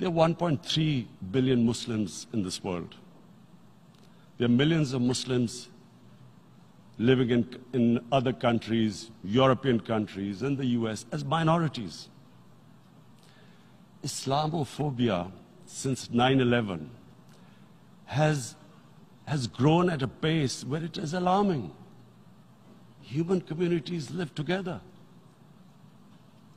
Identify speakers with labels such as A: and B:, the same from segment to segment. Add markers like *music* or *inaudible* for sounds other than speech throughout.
A: There are 1.3 billion Muslims in this world. There are millions of Muslims living in, in other countries, European countries, and the US, as minorities. Islamophobia since 9 11 has, has grown at a pace where it is alarming. Human communities live together,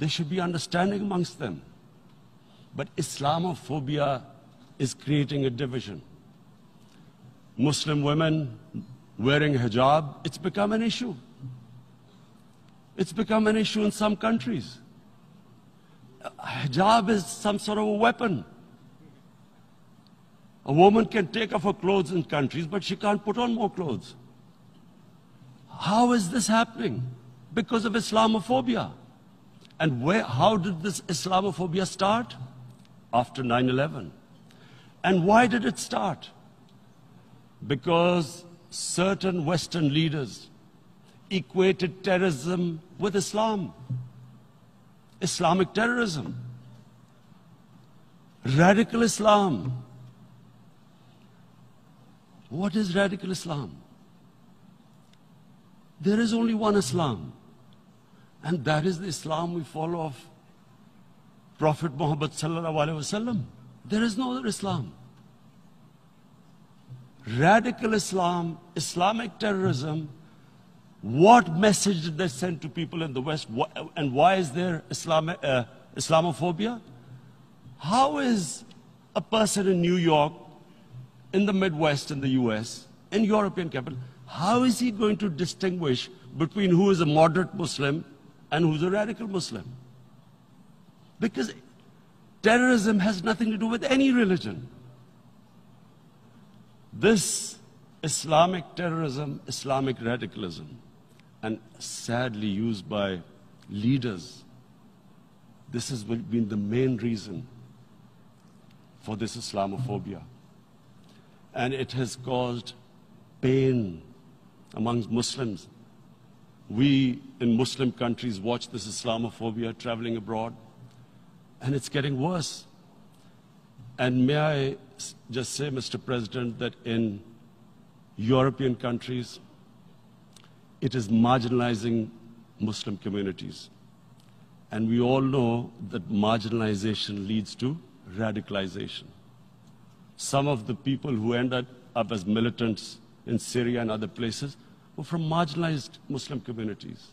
A: there should be understanding amongst them. But Islamophobia is creating a division. Muslim women wearing hijab, it's become an issue. It's become an issue in some countries. Hijab is some sort of a weapon. A woman can take off her clothes in countries, but she can't put on more clothes. How is this happening? Because of Islamophobia. And where, how did this Islamophobia start? After 9 11. And why did it start? Because certain Western leaders equated terrorism with Islam. Islamic terrorism. Radical Islam. What is radical Islam? There is only one Islam. And that is the Islam we follow of Prophet Muhammad sallallahu wasallam. There is no other Islam. Radical Islam, Islamic terrorism, what message did they send to people in the West? And why is there Islam, uh, Islamophobia? How is a person in New York, in the Midwest, in the US, in European capital, how is he going to distinguish between who is a moderate Muslim and who's a radical Muslim? Because terrorism has nothing to do with any religion. This Islamic terrorism, Islamic radicalism, and sadly used by leaders, this has been the main reason for this Islamophobia. And it has caused pain amongst Muslims. We in Muslim countries watch this Islamophobia traveling abroad, and it's getting worse. And may I just say, Mr. President, that in European countries, it is marginalizing Muslim communities. And we all know that marginalization leads to radicalization. Some of the people who ended up as militants in Syria and other places were from marginalized Muslim communities.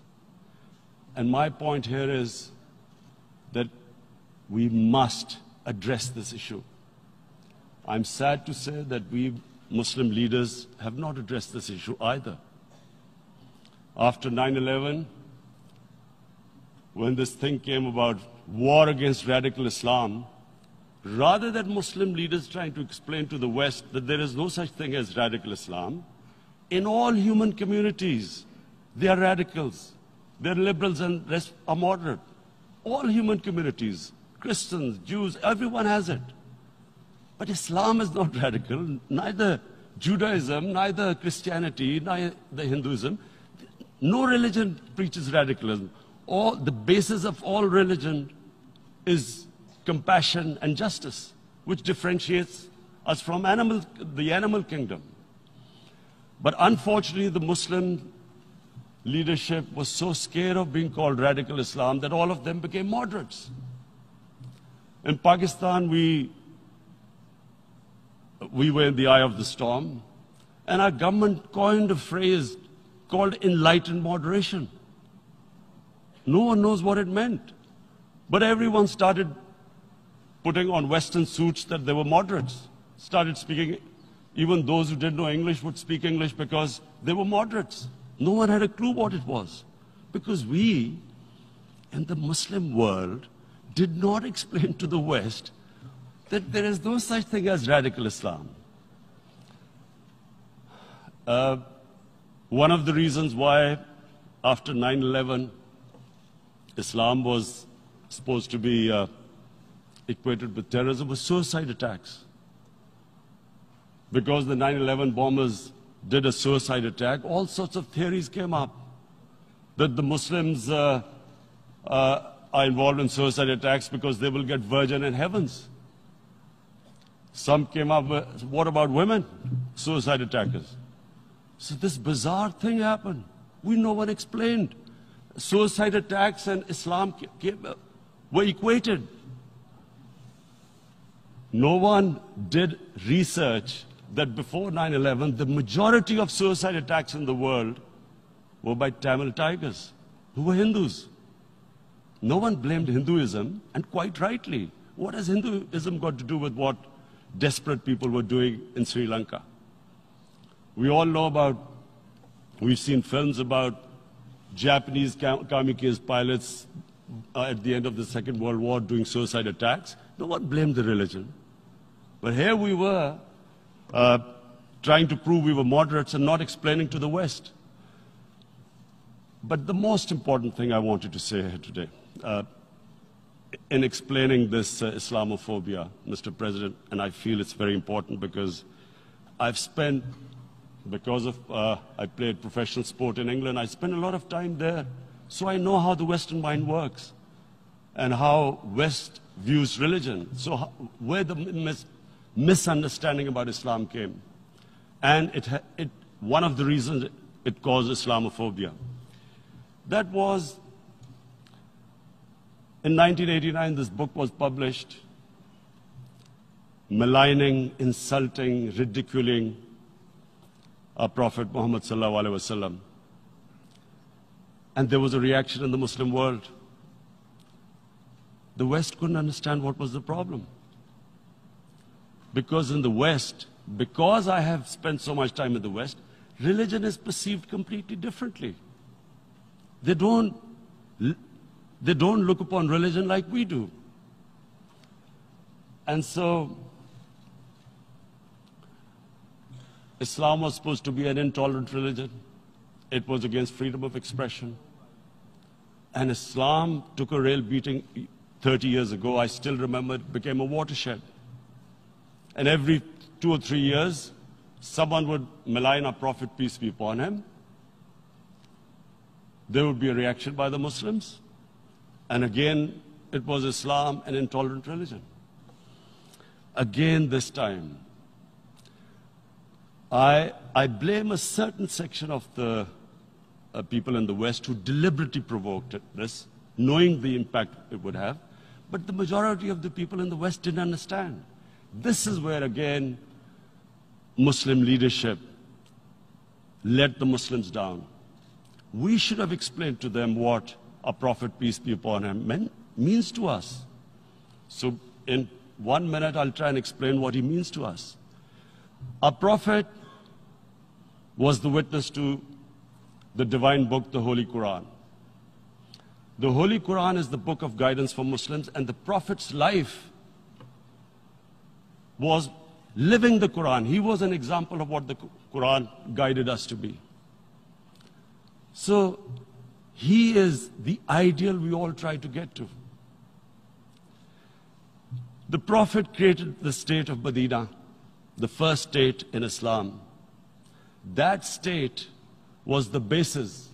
A: And my point here is that we must address this issue. I'm sad to say that we Muslim leaders have not addressed this issue either. After 9 11, when this thing came about war against radical Islam, rather than Muslim leaders trying to explain to the West that there is no such thing as radical Islam, in all human communities, they are radicals. They're liberals and rest are moderate. All human communities, Christians, Jews, everyone has it. But Islam is not *laughs* radical, neither Judaism, neither Christianity, neither Hinduism. No religion preaches radicalism. All, the basis of all religion is compassion and justice, which differentiates us from animal, the animal kingdom. But unfortunately, the Muslim leadership was so scared of being called radical Islam that all of them became moderates. In Pakistan, we we were in the eye of the storm, and our government coined a phrase called enlightened moderation. No one knows what it meant. But everyone started putting on Western suits that they were moderates, started speaking. Even those who didn't know English would speak English because they were moderates. No one had a clue what it was. Because we, in the Muslim world, did not explain to the West that there is no such thing as radical Islam. Uh, one of the reasons why, after 9 11, Islam was supposed to be uh, equated with terrorism was suicide attacks. Because the 9 11 bombers did a suicide attack, all sorts of theories came up that the Muslims uh, uh are involved in suicide attacks because they will get virgin in heavens. Some came up with, what about women? Suicide attackers. So this bizarre thing happened. We no one explained. Suicide attacks and Islam came, were equated. No one did research that before 9-11, the majority of suicide attacks in the world were by Tamil tigers, who were Hindus. No one blamed Hinduism, and quite rightly. What has Hinduism got to do with what desperate people were doing in Sri Lanka? We all know about, we've seen films about Japanese kamikaze pilots uh, at the end of the Second World War doing suicide attacks. No one blamed the religion. But here we were uh, trying to prove we were moderates and not explaining to the West. But the most important thing I wanted to say here today, uh, in explaining this uh, Islamophobia, Mr. President, and I feel it's very important because I've spent, because of, uh, I played professional sport in England, I spent a lot of time there, so I know how the Western mind works and how West views religion. So how, where the mis misunderstanding about Islam came. And it, it, one of the reasons it caused Islamophobia. That was in 1989, this book was published, maligning, insulting, ridiculing our Prophet Muhammad. And there was a reaction in the Muslim world. The West couldn't understand what was the problem. Because in the West, because I have spent so much time in the West, religion is perceived completely differently. They don't, they don't look upon religion like we do. And so, Islam was supposed to be an intolerant religion. It was against freedom of expression. And Islam took a real beating 30 years ago. I still remember it became a watershed. And every two or three years, someone would malign our Prophet, peace be upon him. There would be a reaction by the Muslims. And again, it was Islam, an intolerant religion. Again, this time, I, I blame a certain section of the uh, people in the West who deliberately provoked this, knowing the impact it would have. But the majority of the people in the West didn't understand. This is where, again, Muslim leadership let the Muslims down. We should have explained to them what a prophet, peace be upon him, means to us. So, in one minute, I'll try and explain what he means to us. A prophet was the witness to the divine book, the Holy Quran. The Holy Quran is the book of guidance for Muslims, and the Prophet's life was living the Quran. He was an example of what the Quran guided us to be. So, he is the ideal we all try to get to. The Prophet created the state of Medina, the first state in Islam. That state was the basis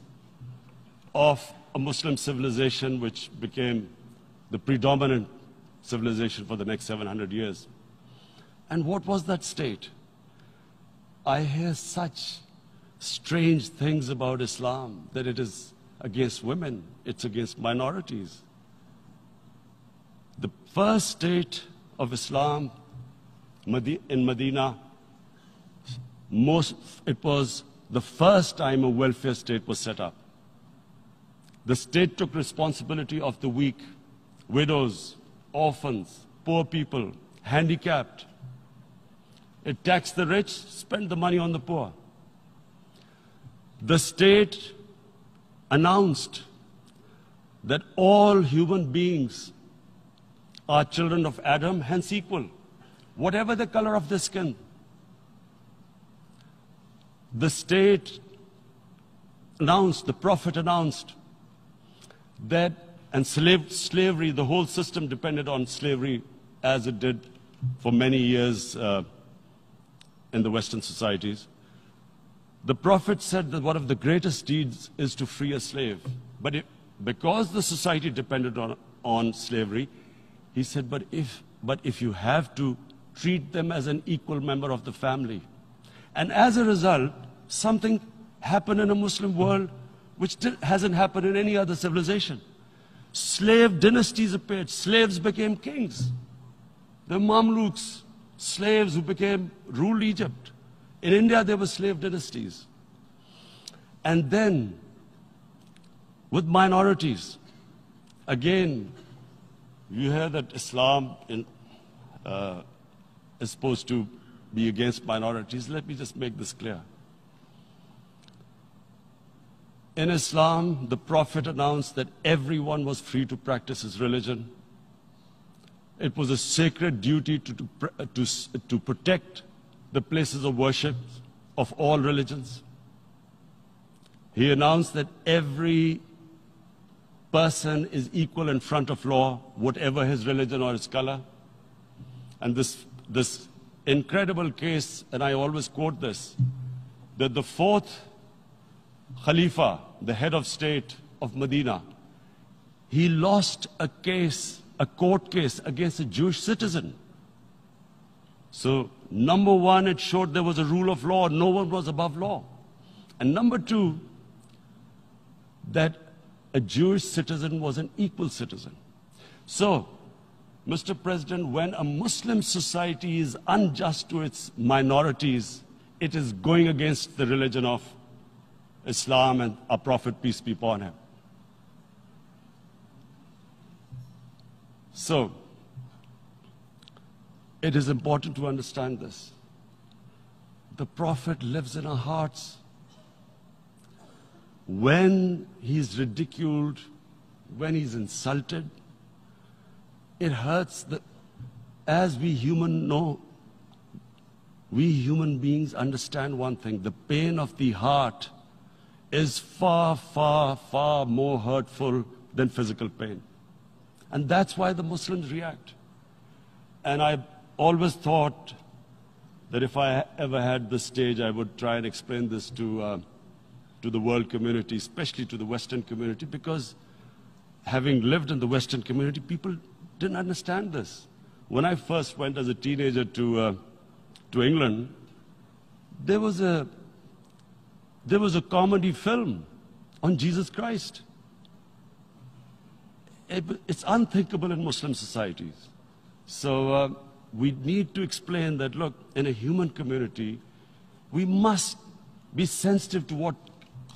A: of a Muslim civilization which became the predominant civilization for the next 700 years. And what was that state? I hear such strange things about Islam that it is against women, it's against minorities. The first state of Islam in Medina, most, it was the first time a welfare state was set up. The state took responsibility of the weak, widows, orphans, poor people, handicapped. It taxed the rich, spent the money on the poor. The state announced that all human beings are children of Adam, hence equal, whatever the color of the skin. The state announced, the prophet announced that, and slave, slavery, the whole system depended on slavery as it did for many years uh, in the Western societies. The Prophet said that one of the greatest deeds is to free a slave. But it, because the society depended on, on slavery, he said, but if, but if you have to treat them as an equal member of the family. And as a result, something happened in a Muslim world which hasn't happened in any other civilization. Slave dynasties appeared, slaves became kings. The Mamluks, slaves who became ruled Egypt. In India, there were slave dynasties. And then, with minorities, again, you hear that Islam in, uh, is supposed to be against minorities. Let me just make this clear. In Islam, the Prophet announced that everyone was free to practice his religion. It was a sacred duty to, to, to, to protect the places of worship of all religions. He announced that every person is equal in front of law, whatever his religion or his color. And this, this incredible case, and I always quote this, that the fourth Khalifa, the head of state of Medina, he lost a case, a court case against a Jewish citizen. So, number one, it showed there was a rule of law, no one was above law. And number two, that a Jewish citizen was an equal citizen. So, Mr. President, when a Muslim society is unjust to its minorities, it is going against the religion of Islam and our Prophet, peace be upon him. So, it is important to understand this. The Prophet lives in our hearts. When he's ridiculed, when he's insulted, it hurts. The, as we human know, we human beings understand one thing the pain of the heart is far, far, far more hurtful than physical pain. And that's why the Muslims react. And I always thought that if I ever had the stage, I would try and explain this to, uh, to the world community, especially to the Western community, because having lived in the Western community, people didn't understand this. When I first went as a teenager to, uh, to England, there was a there was a comedy film on Jesus Christ. It's unthinkable in Muslim societies. So uh, we need to explain that, look, in a human community, we must be sensitive to what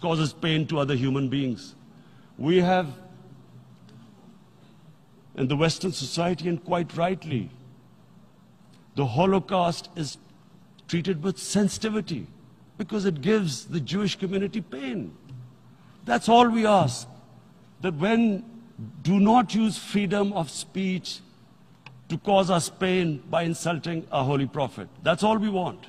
A: causes pain to other human beings. We have, in the Western society, and quite rightly, the Holocaust is treated with sensitivity because it gives the Jewish community pain. That's all we ask. That when do not use freedom of speech to cause us pain by insulting a holy prophet. That's all we want.